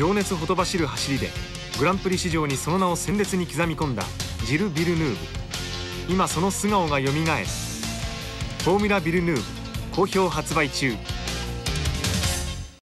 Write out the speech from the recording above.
情熱ほとばしる走りでグランプリ史上にその名を鮮烈に刻み込んだジル・ビルヌーブ。今その素顔がよみがえる。フォーミュラ・ビルヌーブ好評発売中。